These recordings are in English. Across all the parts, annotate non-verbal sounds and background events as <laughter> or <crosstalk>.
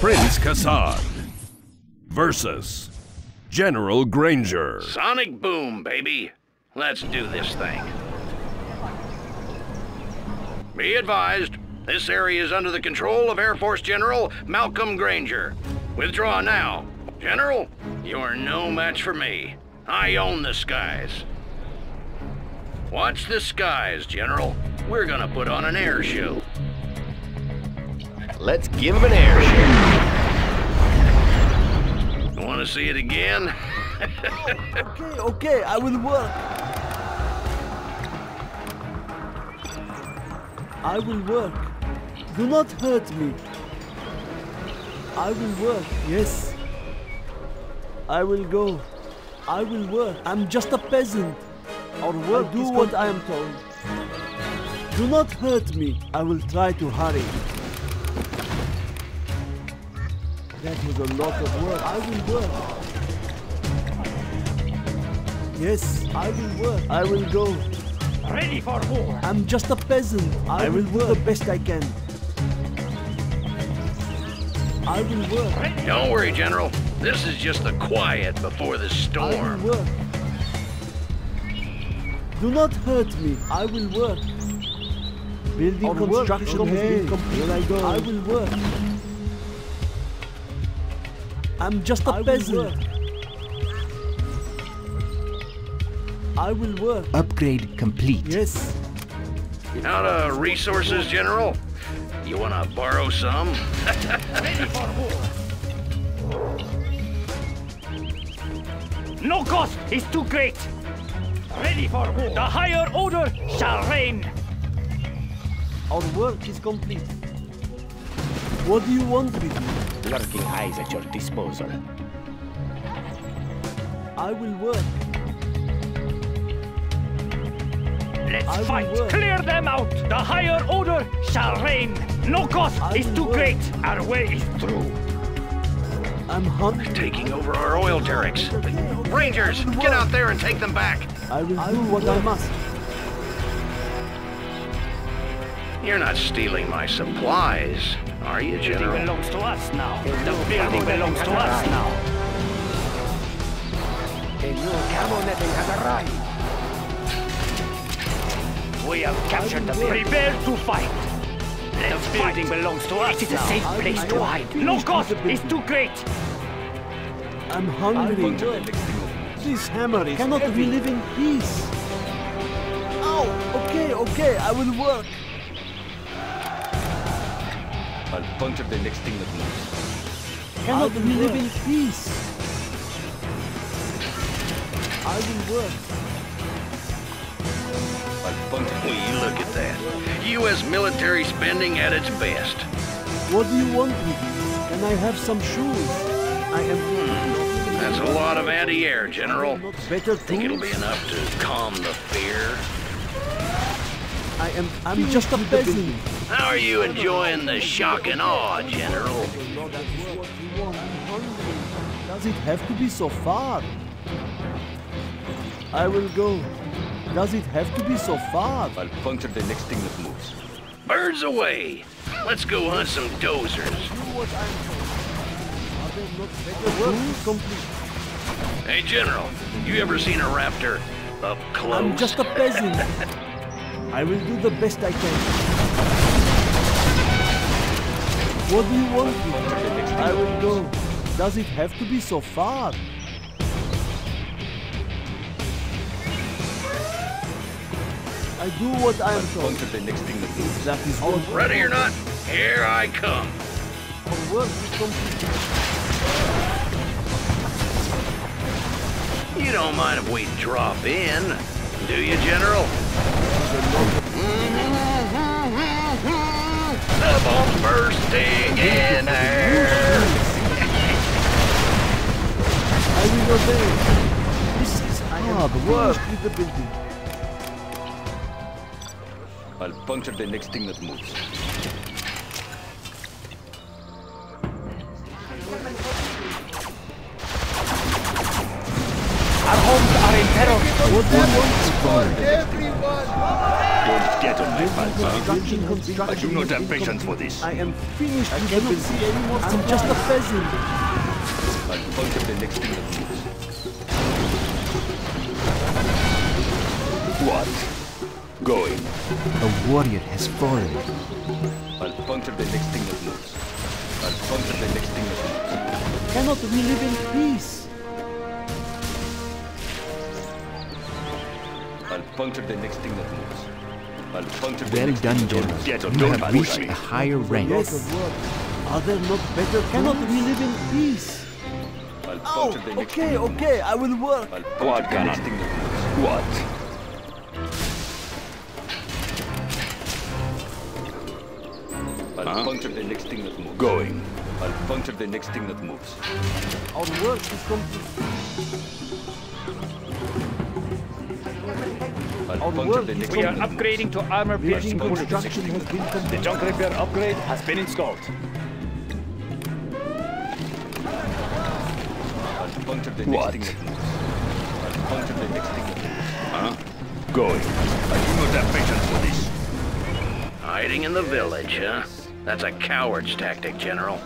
Prince Kassad versus General Granger. Sonic boom, baby. Let's do this thing. Be advised, this area is under the control of Air Force General Malcolm Granger. Withdraw now. General, you're no match for me. I own the skies. Watch the skies, General. We're gonna put on an air show. Let's give him an air show. Want to see it again? <laughs> okay, okay, I will work. I will work. Do not hurt me. I will work, yes. I will go. I will work. I'm just a peasant. Or work I do what I am told. Do not hurt me. I will try to hurry. That was a lot of work. I will work. Yes, I will work. I will go. Ready for war. I'm just a peasant. I, I will, will do the best I can. I will work. Don't worry, General. This is just the quiet before the storm. I will work. Do not hurt me. I will work. Building On construction work. has hey, been completed. I go. I will work. I'm just a I peasant. Will I will work. Upgrade complete. Yes. Out of resources, General? You wanna borrow some? Ready for war. No cost is too great. Ready for war. The higher order shall reign. Our work is complete. What do you want with me? Lurking eyes at your disposal. I will work. Let's I fight! Clear them out! The higher order shall reign! No cost I is too work. great! Our way is through! I'm hungry. Taking over our oil derricks. Rangers, get out there and take them back! I will I do what work. I must. You're not stealing my supplies, are you, General? The building belongs to us now. The building belongs to us now. The new camo netting has arrived. We have captured the building. Prepare to fight. Let's the building fight. belongs to us It is a safe place to hide. No cost is too great. I'm hungry. This hammer is cannot heavy. we live in peace? Oh, Okay, okay, I will work. I'll puncture the next thing that moves. Cannot we live in peace? I will work. We look at that. U.S. military spending at its best. What do you want with me? Can I have some shoes? I am... Hmm. That's a lot of anti-air, General. Better Think it'll be enough to calm the fear? I am... I'm just a peasant. How are you enjoying the shock and awe, General? Does it have to be so far? I will go. Does it have to be so far? I'll puncture the next thing that moves. Birds away! Let's go hunt some dozers. Hey, General, you ever seen a raptor up close? I'm just a peasant. <laughs> I will do the best I can. What do you want? I will go. Does it have to be so far? I do what I am told. the next thing that moves. That is what. Ready or not, here I come. Our work is complete. You don't mind if we drop in, do you, General? The bomb bursting in air. I will obey. This is I am the work with the building. I'll puncture the next thing that moves. Our homes are in peril. What do you want? Everyone! Get on my pants, huh? Construction, construction. I do not have patience for this. I am finished I cannot see any more I'm just a peasant. I'll puncture the next thing that moves. What? Going. A warrior has fallen. I'll puncture the next thing that moves. I'll puncture the next thing that moves. Cannot we live in peace? I'll puncture the next thing that moves. I'll puncture the Well done, thing General. You have reached a higher rank. Lot of work. Are there not better? Cannot we live in peace? I'll Oh, puncture the next okay, thing that okay, I will work. I'll puncture the next thing that moves. What? I'll puncture the next thing that moves. Going. I'll puncture the next thing that moves. Our work is complete. Our puncture work the is We are upgrading to armor piercing Building construction has been The completed. junk repair upgrade has been installed. I'll puncture the next thing that moves. I'll puncture the next thing that moves. Huh? Going. I do not have patience for this. Hiding in the village, huh? That's a coward's tactic, General.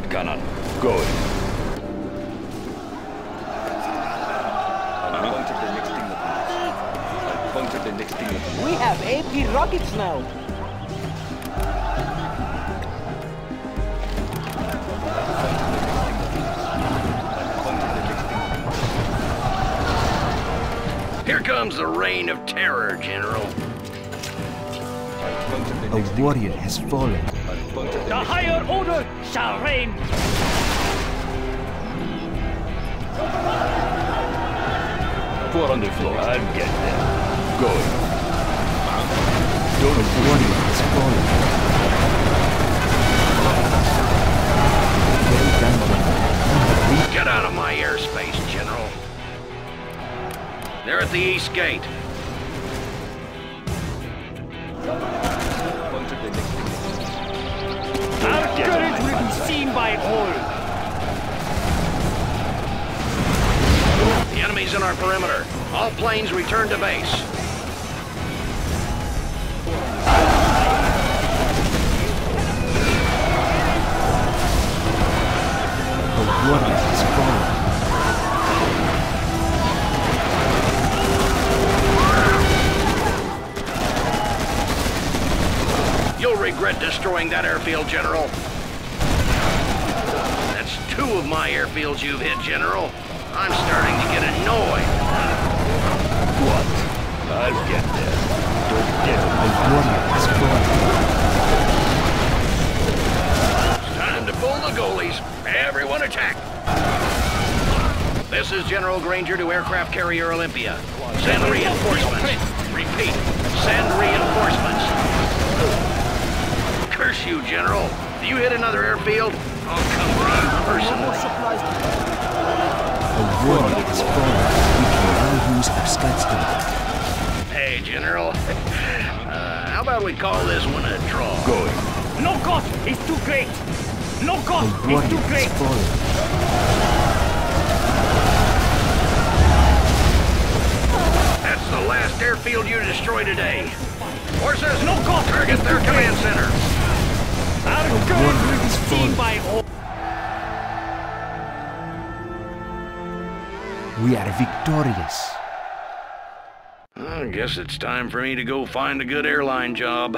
That moves. Quad cannon. Going. I'll puncture the next thing that moves. I'll puncture the next thing that moves. We have AP rockets now. Puncture the next thing that moves. Here comes the reign of terror, General. I'll puncture the A warrior has fallen. I'll the The higher order shall reign. Four on the floor. I'll get them. Going. A warrior has fallen. Well done, Get out of my airspace, General. They're at the east gate. Seen by all. The enemy's in our perimeter. All planes return to base. A warrior has fallen. You'll regret destroying that airfield, General. Two of my airfields you've hit, General. I'm starting to get annoyed. What? I'll get there. Don't get on. warrior fallen. It's time to pull the goalies. Everyone attack. This is General Granger to aircraft carrier Olympia. Send reinforcements. Repeat. Send reinforcements. Curse you, General. Do you hit another airfield? I'll come for you No more personally. A warrior has fallen. We can now use our scouts to Hey, General. <laughs> Uh, how about we call this one a draw? Going. No cost is too great. No cost is warrior too has great. fallen. That's the last airfield you destroy today. Forces, No cost target is their command seen by all. We are victorious. I guess it's time for me to go find a good airline job.